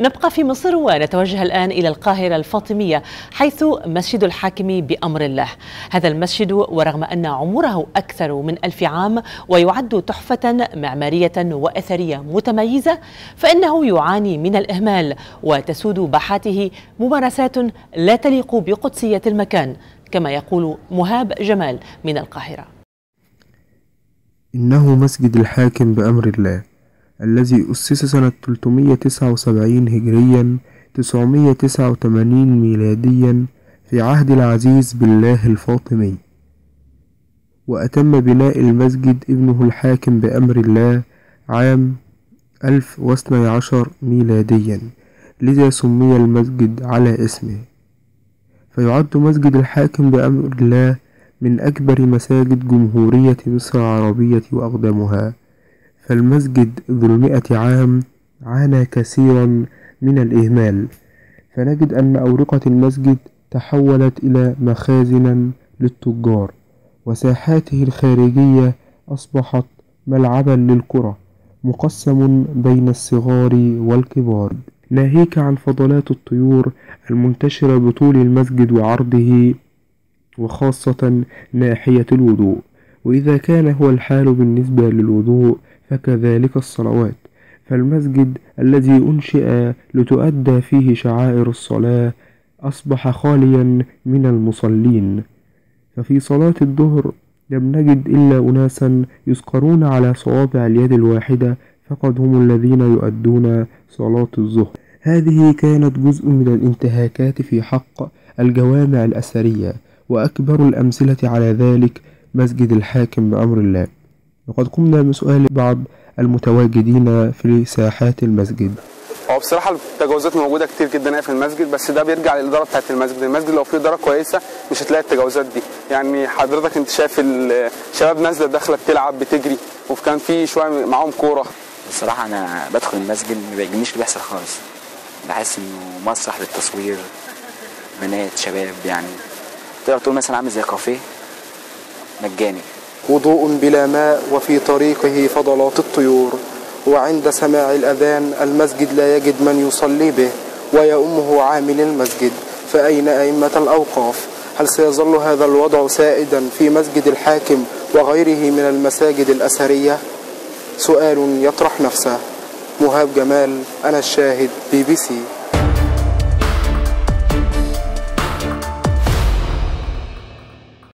نبقى في مصر ونتوجه الآن إلى القاهرة الفاطمية حيث مسجد الحاكم بأمر الله. هذا المسجد ورغم أن عمره أكثر من ألف عام ويعد تحفة معمارية وأثرية متميزة فإنه يعاني من الإهمال وتسود باحاته ممارسات لا تليق بقدسية المكان كما يقول مهاب جمال من القاهرة. إنه مسجد الحاكم بأمر الله. الذي أسس سنة 379 هجريا 989 ميلاديا في عهد العزيز بالله الفاطمي. وأتم بناء المسجد ابنه الحاكم بأمر الله عام 1012 ميلاديا لذا سمي المسجد على اسمه. فيعد مسجد الحاكم بأمر الله من أكبر مساجد جمهورية مصر العربية وأقدمها. فالمسجد ذو المئة عام عانى كثيرا من الإهمال. فنجد أن أورقة المسجد تحولت إلى مخازنا للتجار وساحاته الخارجية أصبحت ملعبا للكرة مقسم بين الصغار والكبار. ناهيك عن فضلات الطيور المنتشرة بطول المسجد وعرضه وخاصة ناحية الوضوء. وإذا كان هو الحال بالنسبة للوضوء فكذلك الصلوات. فالمسجد الذي أنشئ لتؤدى فيه شعائر الصلاة أصبح خاليا من المصلين. ففي صلاة الظهر لم نجد إلا أناسا يذكرون على صوابع اليد الواحدة فقد هم الذين يؤدون صلاة الظهر. هذه كانت جزء من الانتهاكات في حق الجوامع الأثرية وأكبر الأمثلة على ذلك مسجد الحاكم بأمر الله. وقد قمنا بسؤال بعض المتواجدين في ساحات المسجد. هو بصراحة التجاوزات موجودة كتير جدا في المسجد بس ده بيرجع للإدارة بتاعت المسجد. المسجد لو فيه إدارة كويسة مش هتلاقي التجاوزات دي. يعني حضرتك أنت شايف الشباب نازلة داخلة بتلعب بتجري وكان في شوية معاهم كورة. الصراحه أنا بدخل المسجد ما بيعجبنيش اللي بيحصل خالص. بحس إنه مسرح للتصوير بنات شباب يعني. تقدر تقول مثلا عامل زي كافيه مجاني. وضوء بلا ماء وفي طريقه فضلات الطيور. وعند سماع الأذان المسجد لا يجد من يصلي به ويؤمه عامل المسجد فأين أئمة الأوقاف؟ هل سيظل هذا الوضع سائدا في مسجد الحاكم وغيره من المساجد الأثرية؟ سؤال يطرح نفسه. مهاب جمال أنا الشاهد بي بي سي.